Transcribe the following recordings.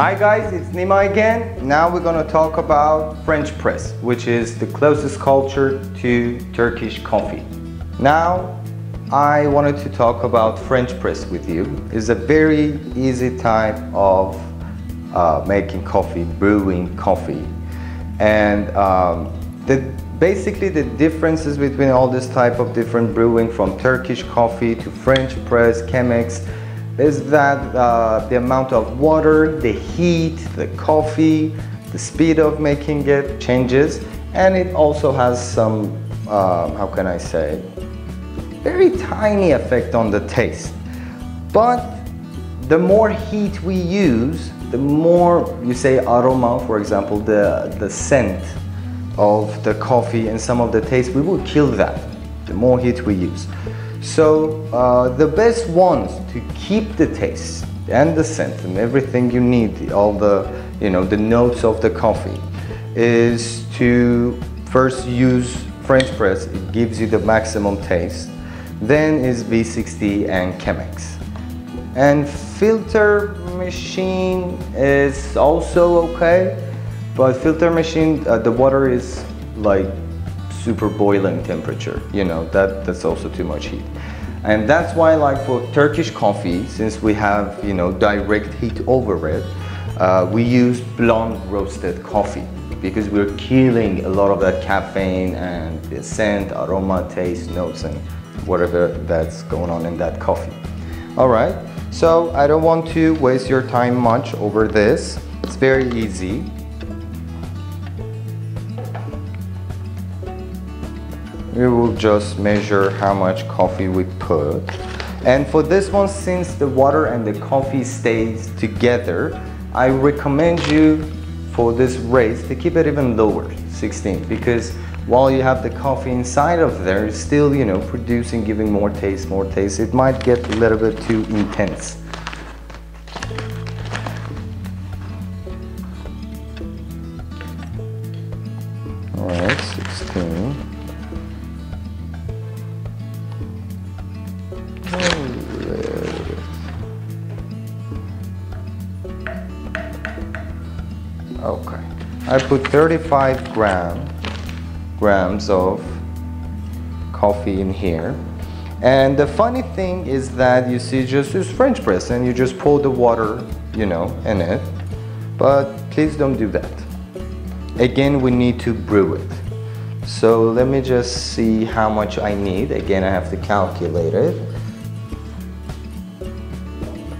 Hi guys, it's Nima again. Now we're gonna talk about French press, which is the closest culture to Turkish coffee. Now, I wanted to talk about French press with you. It's a very easy type of uh, making coffee, brewing coffee. And um, the, basically the differences between all this type of different brewing from Turkish coffee to French press, Chemex, is that uh, the amount of water, the heat, the coffee, the speed of making it changes and it also has some, uh, how can I say, very tiny effect on the taste. But the more heat we use, the more you say aroma, for example, the, the scent of the coffee and some of the taste, we will kill that, the more heat we use. So uh, the best ones to keep the taste and the scent and everything you need, all the, you know, the notes of the coffee, is to first use French press. It gives you the maximum taste. Then is V60 and Chemex. And filter machine is also okay, but filter machine, uh, the water is like super boiling temperature, you know, that, that's also too much heat. And that's why like for Turkish coffee, since we have, you know, direct heat over it, uh, we use blonde roasted coffee because we're killing a lot of that caffeine and the scent, aroma, taste, notes, and whatever that's going on in that coffee. All right, so I don't want to waste your time much over this. It's very easy. We will just measure how much coffee we put. And for this one, since the water and the coffee stays together, I recommend you for this race to keep it even lower, 16, because while you have the coffee inside of there, it's still, you know, producing, giving more taste, more taste. It might get a little bit too intense. I put 35 gram, grams of coffee in here. And the funny thing is that you see just this French press and you just pour the water, you know, in it. But please don't do that. Again, we need to brew it. So let me just see how much I need. Again, I have to calculate it.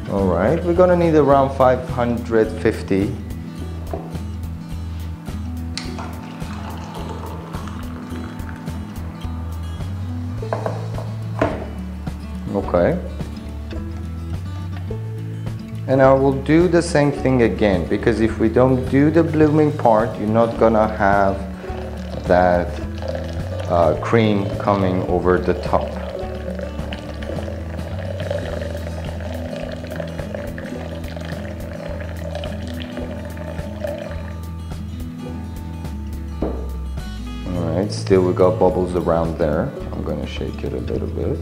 All right, we're gonna need around 550 okay. And I will do the same thing again because if we don't do the blooming part you're not gonna have that uh, cream coming over the top still we got bubbles around there. I'm gonna shake it a little bit.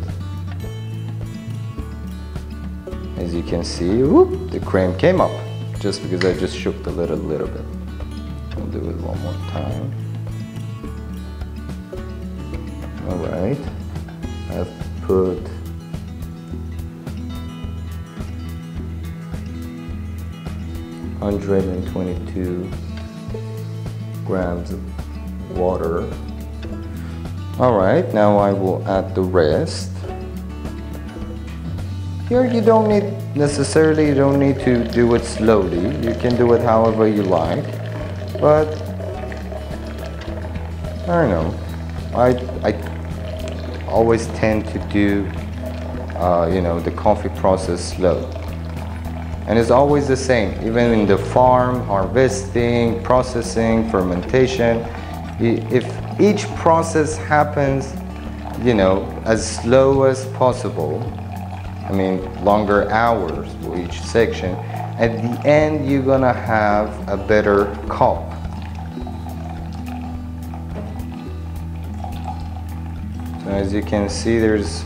As you can see, whoop, the cream came up just because I just shook the lid a little bit. I'll do it one more time. All right, I've put Hundred and twenty-two grams of water. All right, now I will add the rest. Here you don't need necessarily you don't need to do it slowly. You can do it however you like. But I don't know. I I always tend to do uh, you know the coffee process slow. And it's always the same, even in the farm, harvesting, processing, fermentation. If each process happens, you know, as slow as possible, I mean, longer hours for each section. At the end, you're gonna have a better cup. So as you can see, there's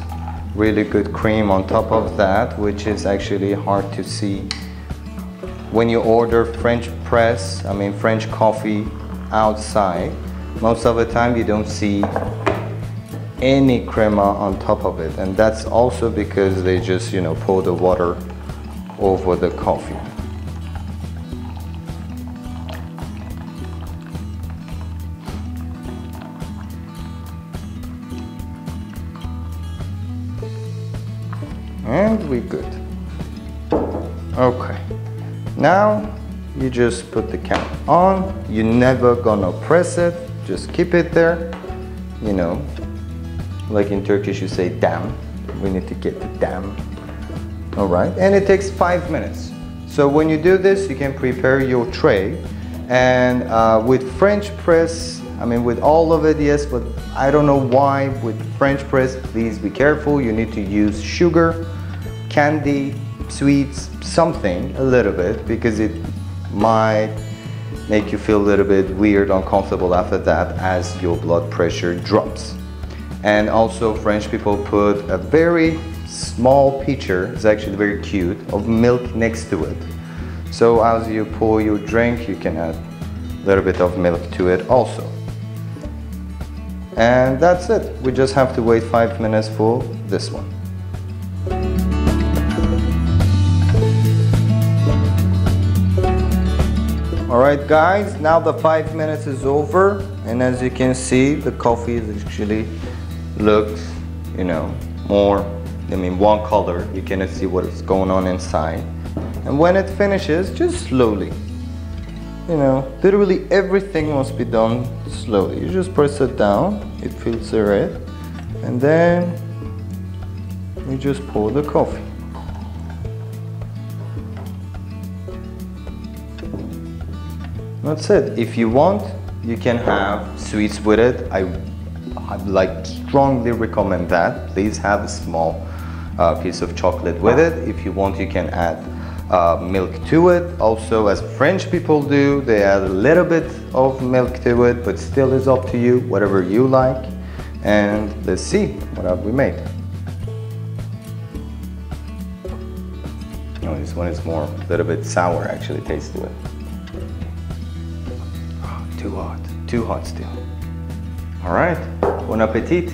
really good cream on top of that, which is actually hard to see when you order French press, I mean French coffee outside, most of the time you don't see any crema on top of it. And that's also because they just, you know, pour the water over the coffee. And we're good. Okay. Now you just put the cap on. You're never gonna press it. Just keep it there. You know, like in Turkish you say dam. We need to get the dam. All right, and it takes five minutes. So when you do this, you can prepare your tray. And uh, with French press, I mean with all of it, yes, but I don't know why with French press, please be careful. You need to use sugar, candy, sweets, something a little bit because it might make you feel a little bit weird, uncomfortable after that as your blood pressure drops. And also French people put a very small pitcher, it's actually very cute, of milk next to it. So as you pour your drink, you can add a little bit of milk to it also. And that's it. We just have to wait five minutes for this one. Alright guys, now the five minutes is over and as you can see the coffee is actually looks, you know, more, I mean one color, you cannot see what is going on inside. And when it finishes, just slowly, you know, literally everything must be done slowly. You just press it down, it filters it, and then you just pour the coffee. That's it. If you want, you can have sweets with it. I, I like strongly recommend that. Please have a small uh, piece of chocolate with it. If you want, you can add uh, milk to it. Also, as French people do, they add a little bit of milk to it, but still is up to you, whatever you like. And let's see what have we made. Oh, this one is more, a little bit sour actually, taste to it. Too hot, too hot still. All right, bon appetit.